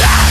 Ah!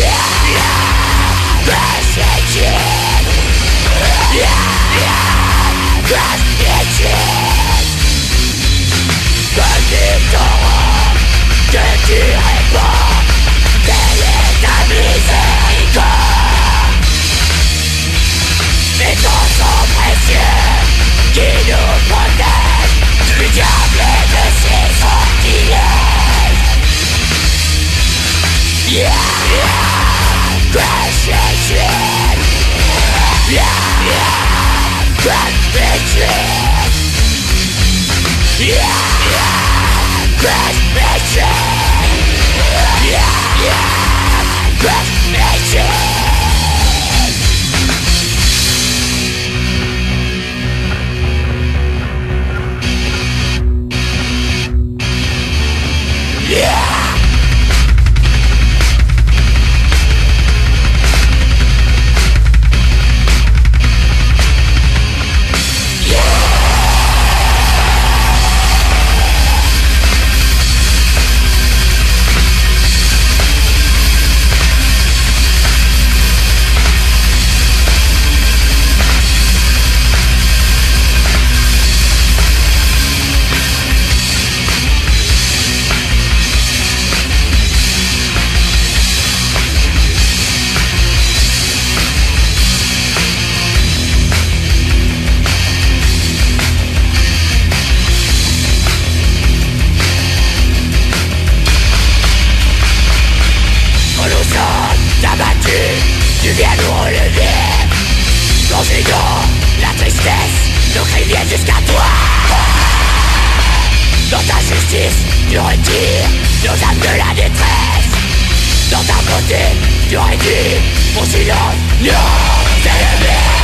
Yeah! Transmission Yeah, yeah, yeah. Tu viens nous relever Dans une la tristesse, nos cris viennent jusqu'à toi Dans ta justice, tu retires nos âmes de la détresse Dans ta beauté, tu réduis mon silence, nos ennemis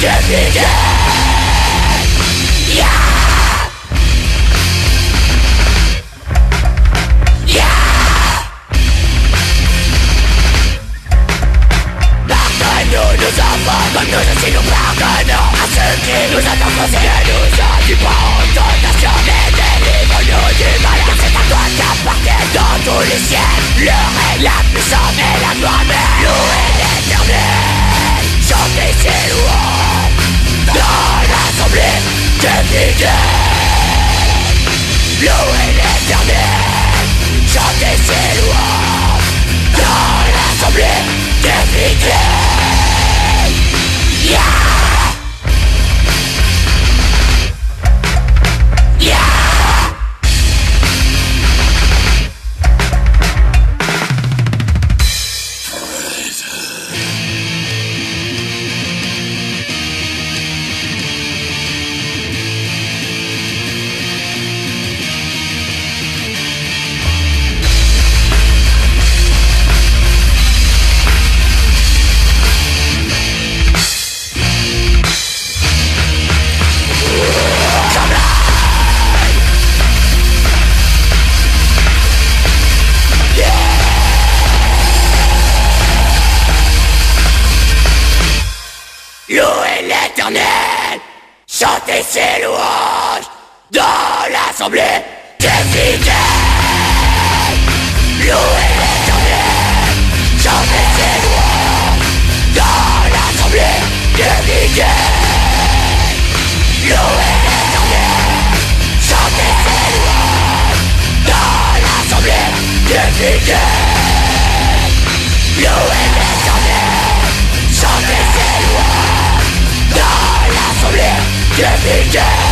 to begin. Yeah. Internet Chantez c'est loin Dans l'assemblée Defeated!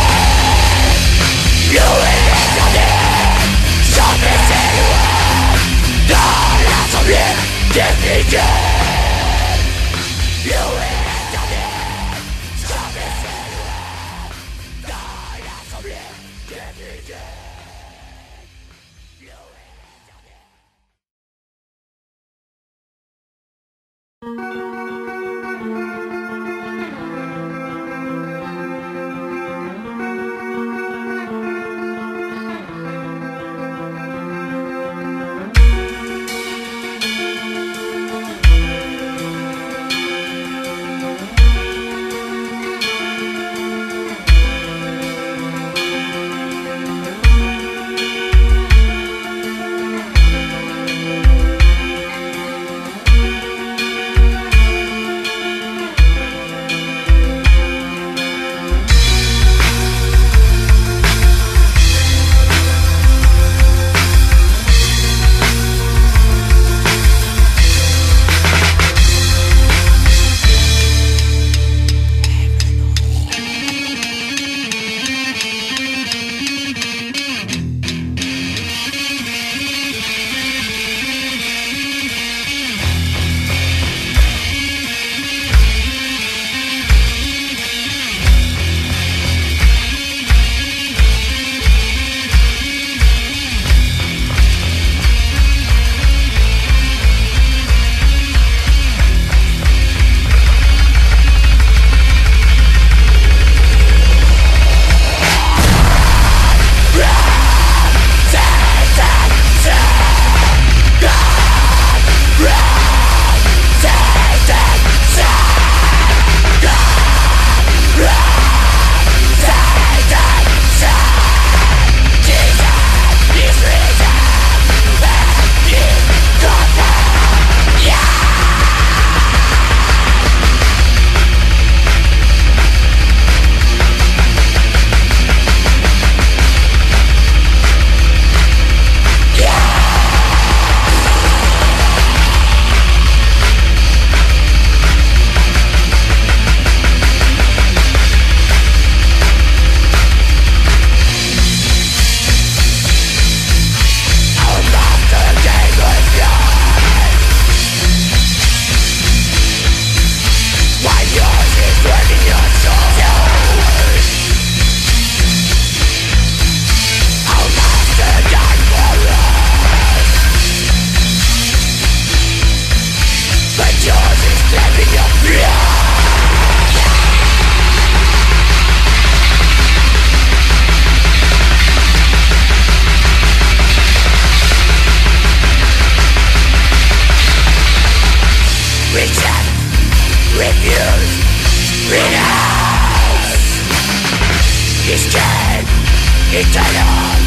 eternal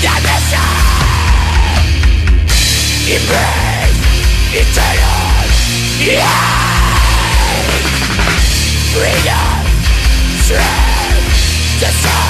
dimension Embrace. Eternal yeah. Freedom, strength, desire